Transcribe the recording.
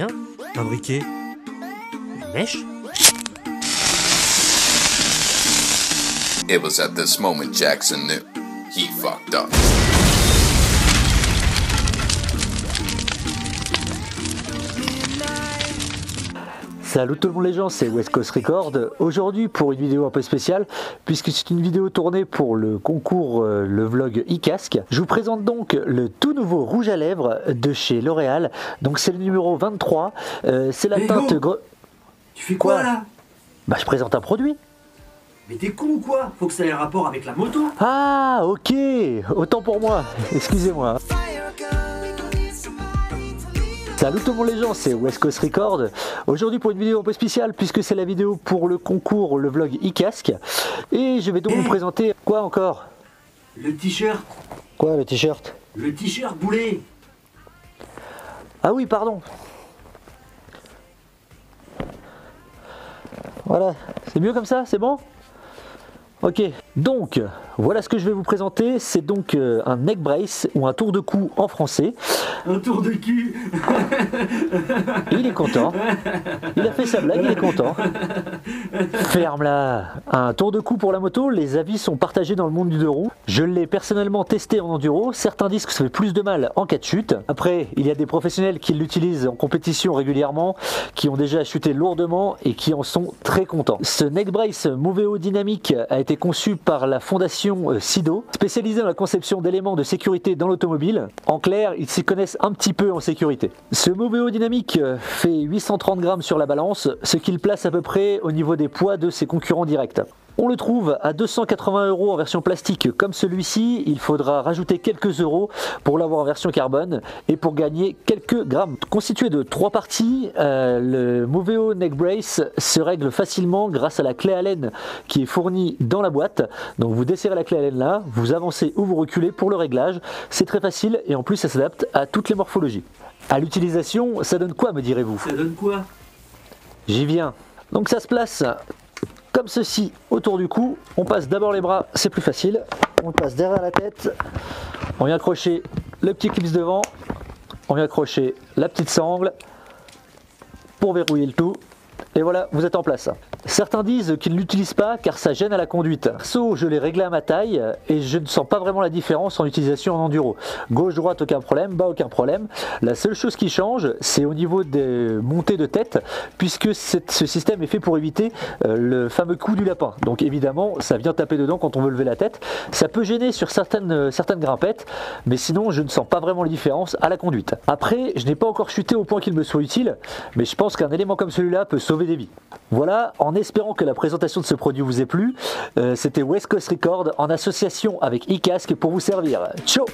Tiens, un briquet. Une mèche It was at this moment Jackson knew he fucked up. Salut tout le monde les gens, c'est West Coast Record. Aujourd'hui pour une vidéo un peu spéciale, puisque c'est une vidéo tournée pour le concours, euh, le vlog e-casque. Je vous présente donc le tout nouveau rouge à lèvres de chez L'Oréal. Donc c'est le numéro 23. Euh, c'est la Mais teinte... gre- Tu fais quoi, Quoi là? Bah je présente un produit. Mais t'es con ou quoi? Faut que ça ait un rapport avec la moto Ah ok, autant pour moi, excusez-moi. Salut tout le monde les gens, c'est West Coast Record. Aujourd'hui pour une vidéo un peu spéciale puisque c'est la vidéo pour le concours, le vlog e-casque. Et je vais donc Eh. vous présenter quoi encore? Le t-shirt Quoi le t-shirt? Le t-shirt boulet Ah oui pardon. Voilà, c'est mieux comme ça, c'est bon? Ok, donc voilà ce que je vais vous présenter, c'est donc euh, un neck brace ou un tour de cou en français. Un tour de cul Il est content. Il a fait sa blague, il est content. Ferme-la. Un tour de cou pour la moto, les avis sont partagés dans le monde du deux roues. Je l'ai personnellement testé en enduro. Certains disent que ça fait plus de mal en cas de chute. Après, il y a des professionnels qui l'utilisent en compétition régulièrement, qui ont déjà chuté lourdement et qui en sont très contents. Ce neck brace Moveo Dynamic a été conçu par la fondation euh, SIDO, spécialisée dans la conception d'éléments de sécurité dans l'automobile. En clair, ils s'y connaissent un petit peu en sécurité. Ce Moveo Dynamic euh, fait 830 grammes sur la balance, ce qui le place à peu près au niveau des poids de ses concurrents directs. On le trouve à 280 euros en version plastique comme celui-ci. Il faudra rajouter quelques euros pour l'avoir en version carbone et pour gagner quelques grammes. Constitué de trois parties, euh, le Moveo Neck Brace se règle facilement grâce à la clé Allen qui est fournie dans la boîte. Donc vous desserrez la clé Allen là, vous avancez ou vous reculez pour le réglage. C'est très facile et en plus ça s'adapte à toutes les morphologies. À l'utilisation, ça donne quoi me direz-vous? Ça donne quoi? J'y viens. Donc ça se place comme ceci autour du cou. On passe d'abord les bras, c'est plus facile. On passe derrière la tête. On vient accrocher le petit clips devant. On vient accrocher la petite sangle pour verrouiller le tout. Et voilà, vous êtes en place. Certains disent qu'ils ne l'utilisent pas car ça gêne à la conduite. Perso, je l'ai réglé à ma taille et je ne sens pas vraiment la différence en utilisation en enduro. Gauche, droite, aucun problème, bas, aucun problème. La seule chose qui change, c'est au niveau des montées de tête, puisque ce système est fait pour éviter euh, le fameux coup du lapin. Donc évidemment, ça vient taper dedans quand on veut lever la tête. Ça peut gêner sur certaines, euh, certaines grimpettes, mais sinon, je ne sens pas vraiment la différence à la conduite. Après, je n'ai pas encore chuté au point qu'il me soit utile, mais je pense qu'un élément comme celui-là peut sauver des vies. Voilà, en espérant que la présentation de ce produit vous ait plu, euh, c'était West Coast Record en association avec eCasque pour vous servir. Ciao